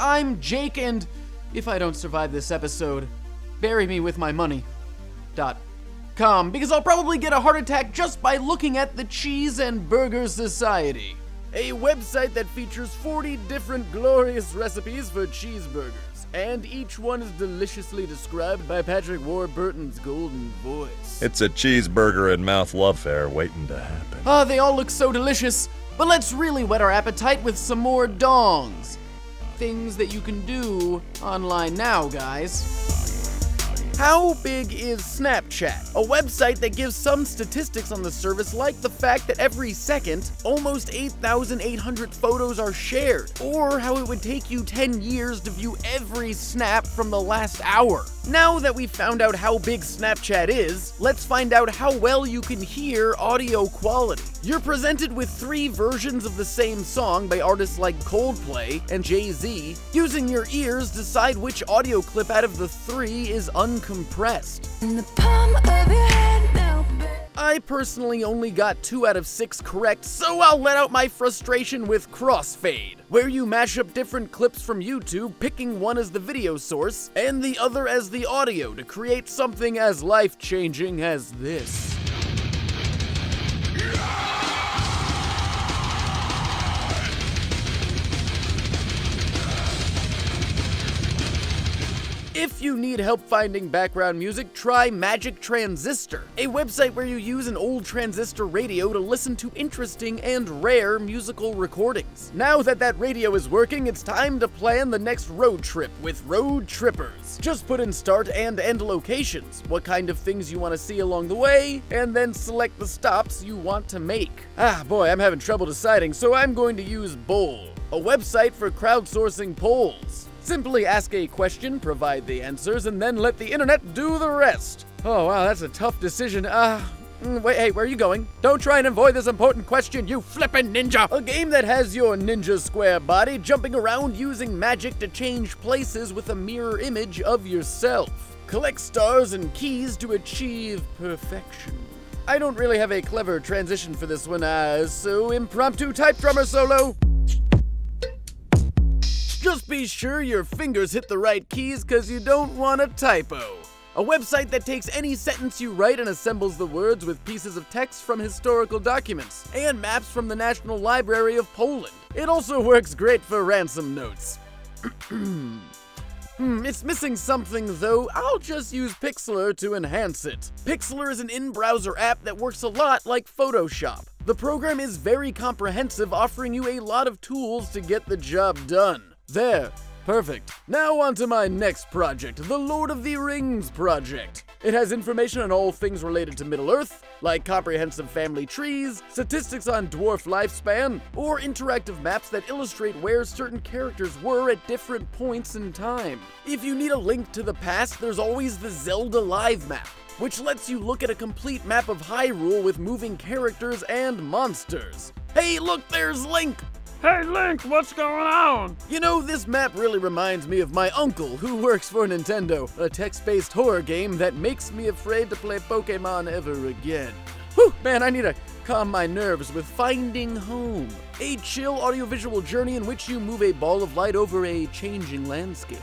I'm Jake, and if I don't survive this episode, bury me with my money. Dot com, because I'll probably get a heart attack just by looking at the Cheese and Burger Society. A website that features 40 different glorious recipes for cheeseburgers, and each one is deliciously described by Patrick Warburton's golden voice. It's a cheeseburger and mouth love affair waiting to happen. Ah, they all look so delicious. But let's really whet our appetite with some more dongs. Things that you can do online now, guys. How big is Snapchat? A website that gives some statistics on the service, like the fact that every second, almost 8,800 photos are shared, or how it would take you 10 years to view every snap from the last hour. Now that we've found out how big Snapchat is, let's find out how well you can hear audio quality. You're presented with three versions of the same song by artists like Coldplay and Jay Z. Using your ears, decide which audio clip out of the three is uncompressed. I personally only got 2 out of 6 correct, so I'll let out my frustration with Crossfade, where you mash up different clips from YouTube, picking one as the video source and the other as the audio to create something as life changing as this. If you need help finding background music, try Magic Transistor, a website where you use an old transistor radio to listen to interesting and rare musical recordings. Now that that radio is working, it's time to plan the next road trip with Roadtrippers. Just put in start and end locations, what kind of things you want to see along the way, and then select the stops you want to make. Ah, boy, I'm having trouble deciding, so I'm going to use Boll, a website for crowdsourcing polls. Simply ask a question, provide the answers, and then let the internet do the rest. Oh, wow, that's a tough decision. Uh, wait, hey, where are you going? Don't try and avoid this important question, you flippin' ninja! A game that has your ninja square body jumping around using magic to change places with a mirror image of yourself. Collect stars and keys to achieve perfection. I don't really have a clever transition for this one, uh, so impromptu type drummer solo. Just be sure your fingers hit the right keys because you don't want a typo. A website that takes any sentence you write and assembles the words with pieces of text from historical documents and maps from the National Library of Poland. It also works great for ransom notes. Hmm, it's missing something though. I'll just use Pixlr to enhance it. Pixlr is an in-browser app that works a lot like Photoshop. The program is very comprehensive, offering you a lot of tools to get the job done. There. Perfect. Now on to my next project, the Lord of the Rings project. It has information on all things related to Middle-earth, like comprehensive family trees, statistics on dwarf lifespan, or interactive maps that illustrate where certain characters were at different points in time. If you need a link to the past, there's always the Zelda Live map, which lets you look at a complete map of Hyrule with moving characters and monsters. Hey, look, there's Link! Hey Link, what's going on? You know, this map really reminds me of my uncle who works for Nintendo, a text-based horror game that makes me afraid to play Pokemon ever again. Whew, man, I need to calm my nerves with Finding Home, a chill audiovisual journey in which you move a ball of light over a changing landscape.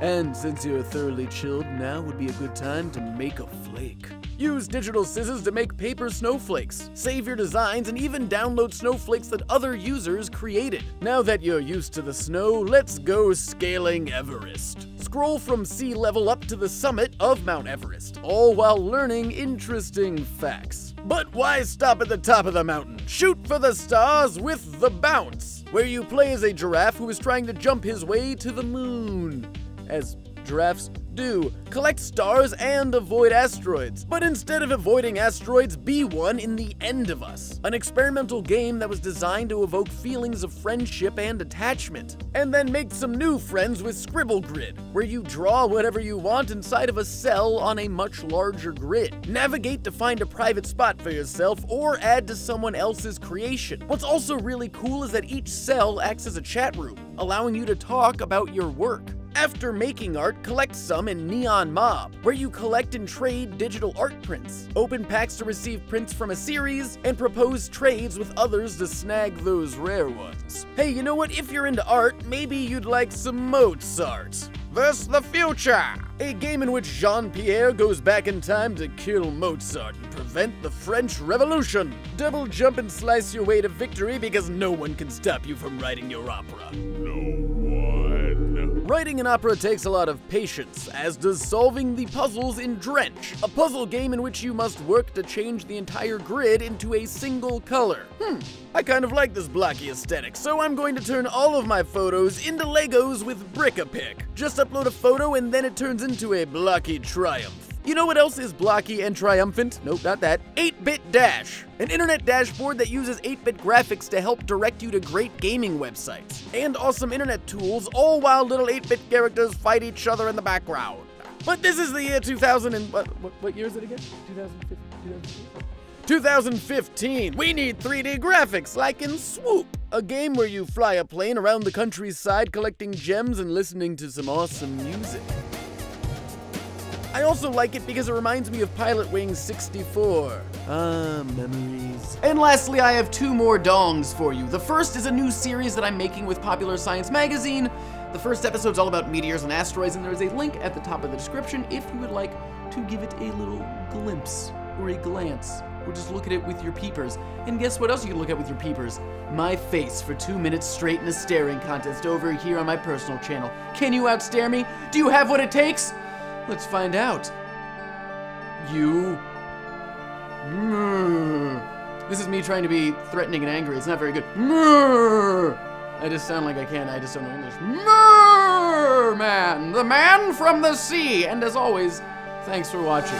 And since you're thoroughly chilled, now would be a good time to make a flake. Use digital scissors to make paper snowflakes, save your designs, and even download snowflakes that other users created. Now that you're used to the snow, let's go scaling Everest. Scroll from sea level up to the summit of Mount Everest, all while learning interesting facts. But why stop at the top of the mountain? Shoot for the stars with The Bounce, where you play as a giraffe who is trying to jump his way to the moon. As giraffes do collect stars and avoid asteroids. But instead of avoiding asteroids, be one in The End of Us, an experimental game that was designed to evoke feelings of friendship and attachment. And then make some new friends with ScribbleGrid, where you draw whatever you want inside of a cell on a much larger grid. Navigate to find a private spot for yourself or add to someone else's creation. What's also really cool is that each cell acts as a chat room, allowing you to talk about your work. After making art, collect some in Neon Mob, where you collect and trade digital art prints. Open packs to receive prints from a series, and propose trades with others to snag those rare ones. Hey, you know what? If you're into art, maybe you'd like some Mozart. This the future! A game in which Jean Pierre goes back in time to kill Mozart and prevent the French Revolution. Double jump and slice your way to victory because no one can stop you from writing your opera. Writing an opera takes a lot of patience, as does solving the puzzles in Drench, a puzzle game in which you must work to change the entire grid into a single color. Hmm, I kind of like this blocky aesthetic, so I'm going to turn all of my photos into Legos with Brick-a-Pick. Just upload a photo and then it turns into a blocky triumph. You know what else is blocky and triumphant? Nope, not that. 8-Bit Dash, an internet dashboard that uses 8-bit graphics to help direct you to great gaming websites. And awesome internet tools, all while little 8-bit characters fight each other in the background. But this is the year 2000 and what, what, what year is it again? 2015? 2015. We need 3D graphics like in Swoop, a game where you fly a plane around the countryside collecting gems and listening to some awesome music. I also like it because it reminds me of Pilotwings 64. Ah, memories. And lastly, I have two more dongs for you. The first is a new series that I'm making with Popular Science Magazine. The first episode's all about meteors and asteroids, and there is a link at the top of the description if you would like to give it a little glimpse or a glance or just look at it with your peepers. And guess what else you can look at with your peepers? My face for two minutes straight in a staring contest over here on my personal channel. Can you outstare me? Do you have what it takes? Let's find out. You. This is me trying to be threatening and angry. It's not very good. I just sound like I can't. I just don't know English. Man, the man from the sea. And as always, thanks for watching.